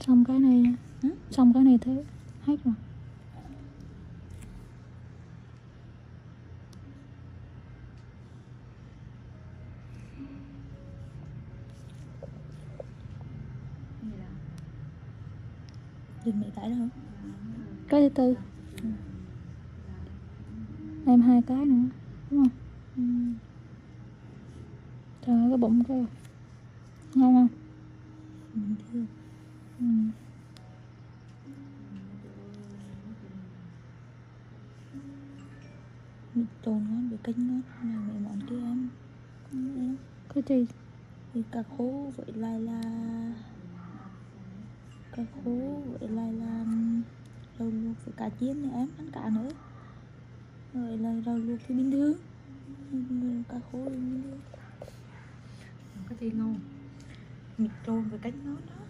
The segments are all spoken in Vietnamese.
xong cái này xong cái này thế hết rồi. Dừng bị tải đâu. Cái thứ tư em hai cái nữa đúng không ừ. trời ơi cái bụng cái ngon không Bình thường ừ. Mì trồn ngon, bị canh ngon Này mấy món kia em cái gì Thì cá khô với lại là Cá khô với lại là Rau luộc với cá chiên nữa em Ăn cá nữa rồi là rau luộc thì bình thường Rồi Cá khô thì bình thường có gì ngon. Mịt trồn với cánh nó đó.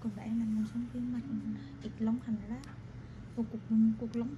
Còn bạn mình muốn xong phim mặt ít lóng hành lá một cục cục lóng.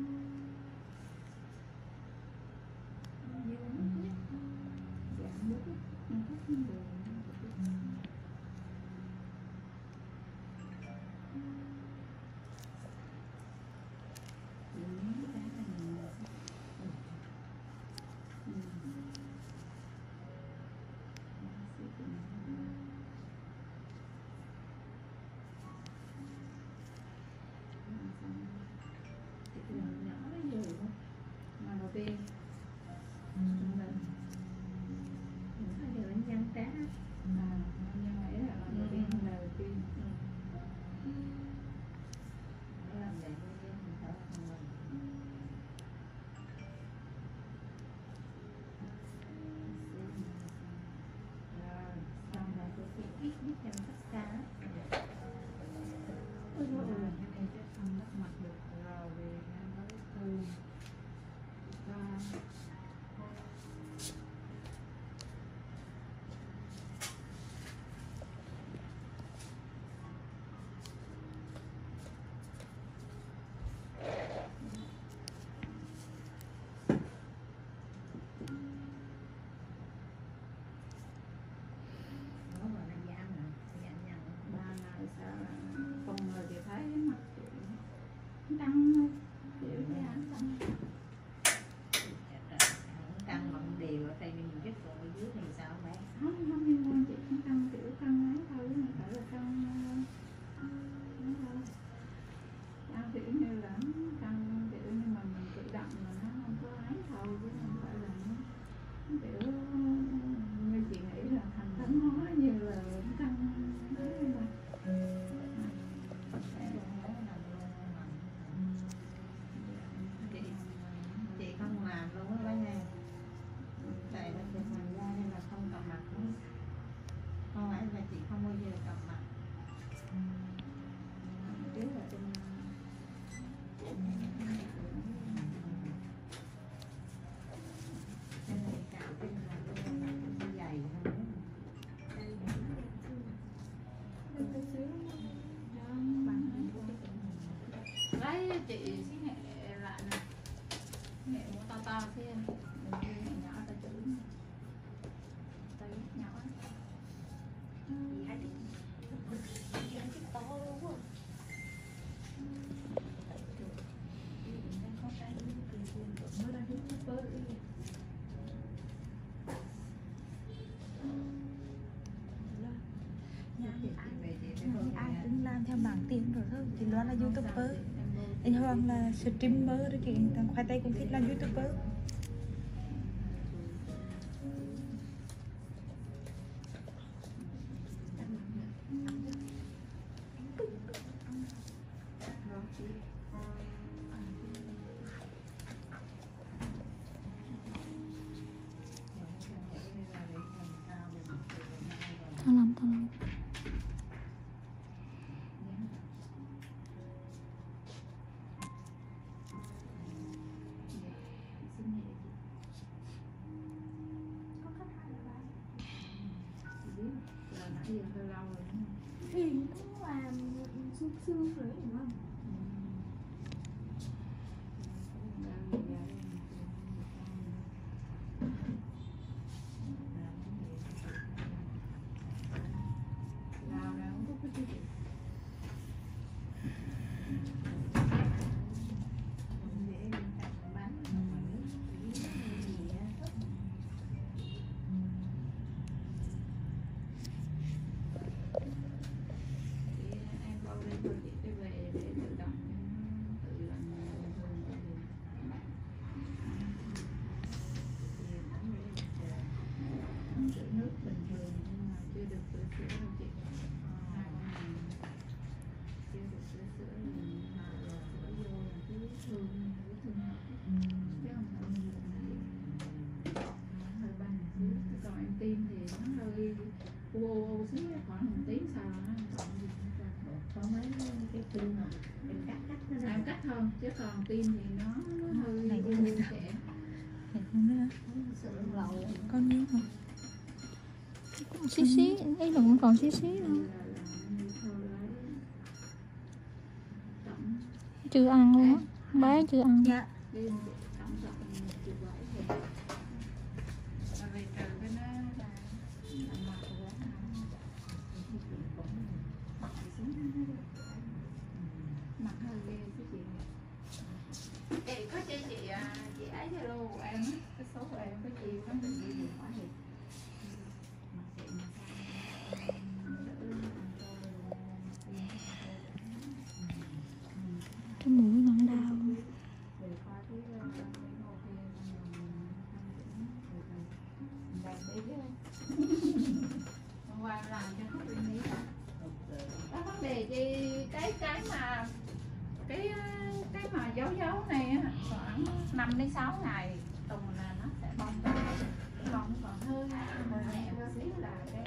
Mm-hmm. Chị xí nghệ lại nè. Nghệ mua to to xí đừng như nghệ nhỏ ta chữ tay nhỏ ai cũng làm theo bảng tiền rồi thôi. Thì Loan là youtuber anh Hoàng là streamer rồi chị thằng khoai tây cũng thích làm youtuber. Hiền từ lâu rồi thì cũng làm xương xương rồi đúng không? Ô xíu khoảng một tiếng sau nó còn gì nữa cơ. có mấy cái thương mà em cắt cắt nó ra. Em cắt hơn chứ còn tim thì nó, nó hơi Này trẻ. Hiểu không? Nữa con hả cũng xí xí ấy là cũng còn xí xí tổng chưa ăn luôn á. Bé chưa ăn. Dạ. Chị có chị chị à, chị ấy zalo của em cái số của em có gì có gì gì hôm qua làm cho khách bên ý đó vấn đề gì cái cái mà cái cái mà dấu dấu này á, khoảng 5 đến 6 ngày tuần là nó sẽ bong ra bong còn hơi nhẹ một xíu là cái